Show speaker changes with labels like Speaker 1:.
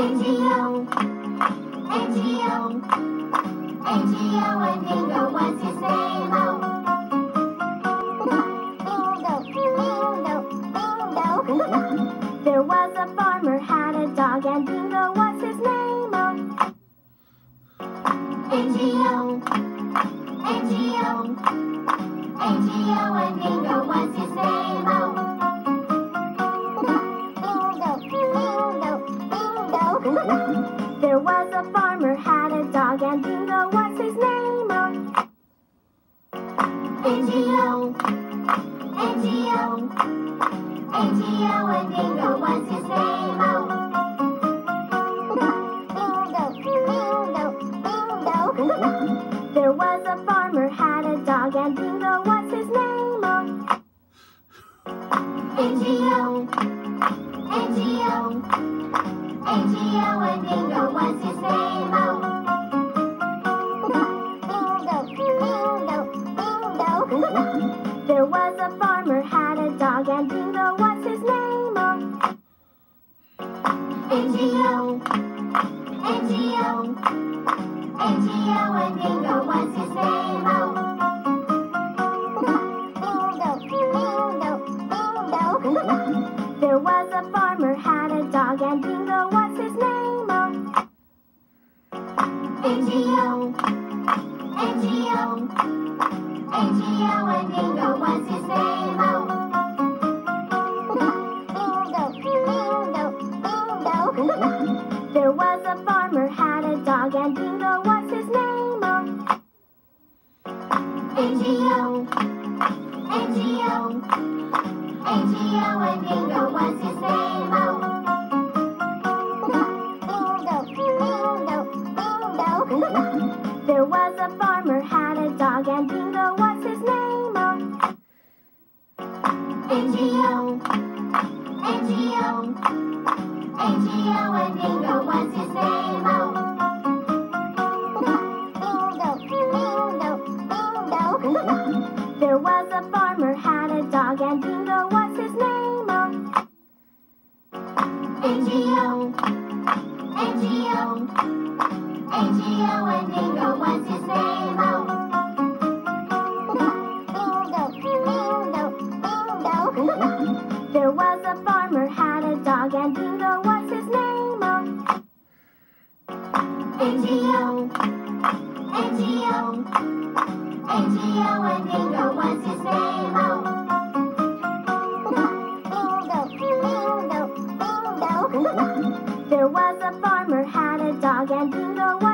Speaker 1: N-G-O, N-G-O, N-G-O and Bingo, what's his name? Bingo. There was a farmer had a dog and Bingo was his name. Oh. N-G-O, N-G-O, N-G-O and Bingo, what's his name? Oh. There was a farmer had a dog and Bingo was his name. N-G-O, N-G-O, N-G-O Bingo. There was a farmer had a dog and Bingo was his name. N-G-O, N-G-O, And Bingo, what's his name? Oh. Bingo, bingo, bingo. There was a farmer had a dog and Bingo was his name. And Bingo, what's N-G-O, N-G-O, N-G-O and Bingo, what's his name? Oh. Bingo, bingo, bingo. There was a farmer had a dog and Bingo was his name. Oh. And Bingo, Bingo was his name. Uh? Oh. N-G-O, N-G-O, N-G-O and Bingo, what's his name? Oh. Bingo, bingo, bingo. There was a farmer had a dog and Bingo was N-G-O, N-G-O, N-G-O and Bingo, what's his name? Oh. Bingo, bingo, bingo. There was a farmer had a dog and Bingo was